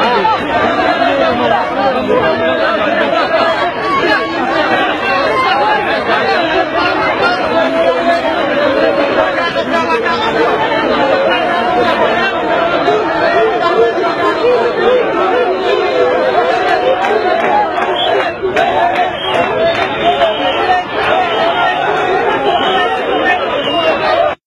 عم